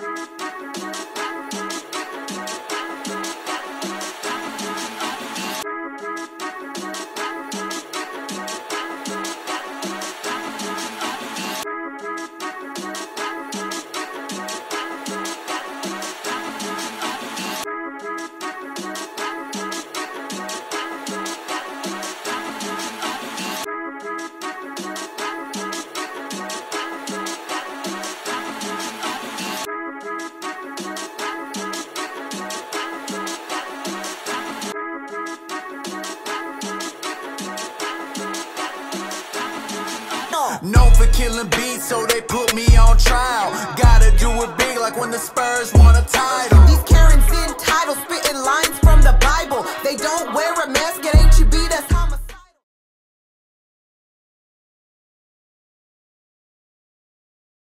Thank you. Known for killing beats, so they put me on trial. Gotta do it big, like when the Spurs won a title.